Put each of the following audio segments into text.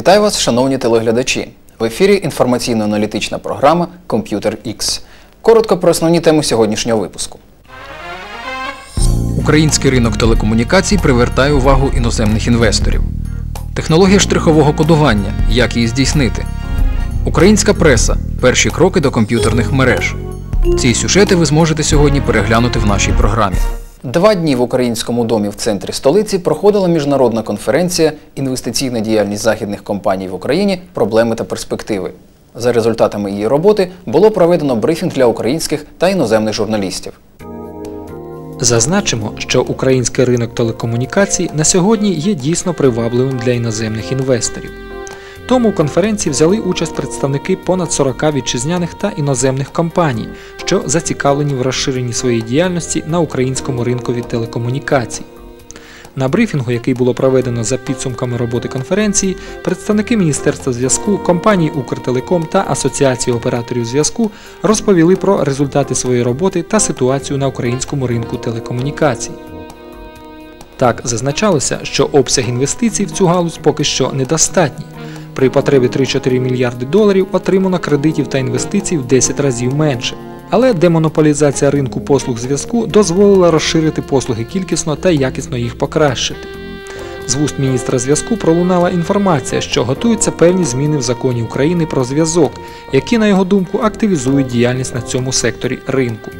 Вітаю вас, шановні телеглядачі. В ефірі інформаційно-аналітична програма Комп'ютер X. Коротко про основні теми сьогоднішнього випуску. Український ринок телекомунікацій привертає увагу іноземних інвесторів. Технологія штрихового кодування. Як її здійснити? Українська преса. Перші кроки до комп'ютерних мереж. Ці сюжети ви зможете сьогодні переглянути в нашій програмі. Два дні в українському домі в центрі столиці проходила міжнародна конференція Інвестиційна діяльність західних компаній в Україні. Проблеми та перспективи. За результатами її роботи було проведено брифінг для українських та іноземних журналістів. Зазначимо, що український ринок телекомунікацій на сьогодні є дійсно привабливим для іноземних інвесторів. Тому у конференції взяли участь представники понад 40 вітчизняних та іноземних компаній, що зацікавлені в розширенні своєї діяльності на українському ринкові телекомунікацій. На брифінгу, який було проведено за підсумками роботи конференції, представники Міністерства зв'язку, компанії Укртелеком та Асоціації операторів зв'язку розповіли про результати своєї роботи та ситуацію на українському ринку телекомунікацій. Так, зазначалося, що обсяг інвестицій в цю галузь поки що недостатній. При потребі 3-4 мільярди доларів отримано кредитів та інвестицій в 10 разів менше. Але демонополізація ринку послуг зв'язку дозволила розширити послуги кількісно та якісно їх покращити. З вуст міністра зв'язку пролунала інформація, що готуються певні зміни в законі України про зв'язок, які, на його думку, активізують діяльність на цьому секторі ринку.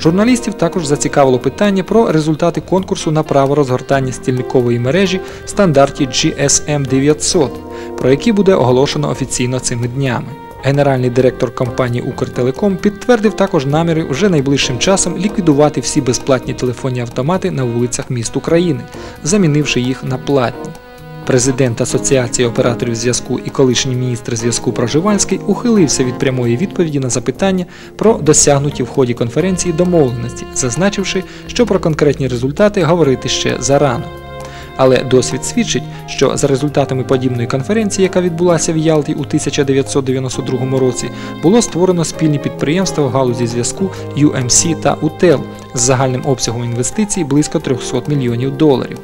Журналістів також зацікавило питання про результати конкурсу на право розгортання стільникової мережі в стандарті GSM 900, про які буде оголошено офіційно цими днями. Генеральний директор компанії Укртелеком підтвердив також наміри вже найближчим часом ліквідувати всі безплатні телефонні автомати на вулицях міст України, замінивши їх на платні. Президент Асоціації операторів зв'язку і колишній міністр зв'язку Проживанський ухилився від прямої відповіді на запитання про досягнуті в ході конференції домовленості, зазначивши, що про конкретні результати говорити ще зарано. Але досвід свідчить, що за результатами подібної конференції, яка відбулася в Ялті у 1992 році, було створено спільні підприємства в галузі зв'язку UMC та UTEL з загальним обсягом інвестицій близько 300 мільйонів доларів.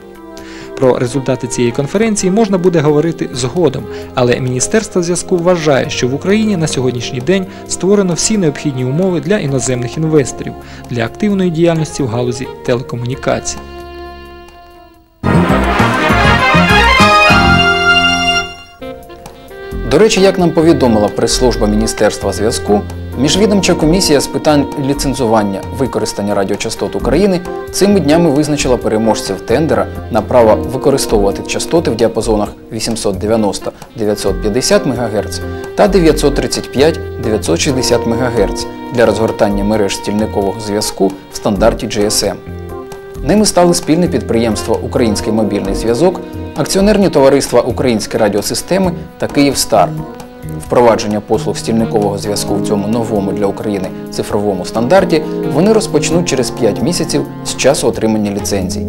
Про результати цієї конференції можна буде говорити згодом, але Міністерство зв'язку вважає, що в Україні на сьогоднішній день створено всі необхідні умови для іноземних інвесторів для активної діяльності в галузі телекомунікацій. До речі, як нам повідомила прес-служба Міністерства зв'язку, міжвідомча комісія з питань ліцензування використання радіочастот України цими днями визначила переможців тендера на право використовувати частоти в діапазонах 890-950 МГц та 935-960 МГц для розгортання мереж стільникового зв'язку в стандарті GSM. Ними стали спільне підприємство Український мобільний зв'язок, акціонерні товариства Українські радіосистеми та Київстар. Впровадження послуг стільникового зв'язку в цьому новому для України цифровому стандарті вони розпочнуть через 5 місяців з часу отримання ліцензій.